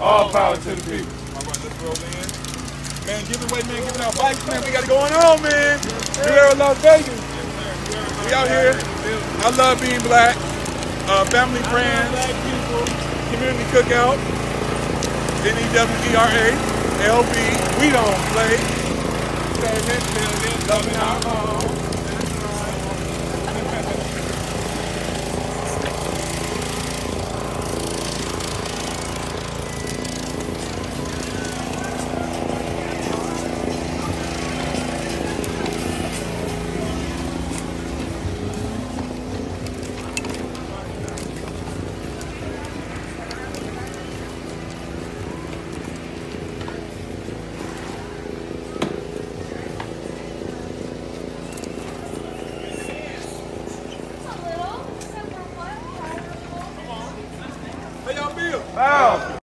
All power to the people. All right, let's roll in. Man, give it away, man. Giving out bikes, man. We got it going on, man. New Era Las Vegas. We out here. I love being black. Uh, family, friends, community cookout. N-E-W-E-R-A, L-V. We don't play. Loving our home. Hey, y'all, Bill.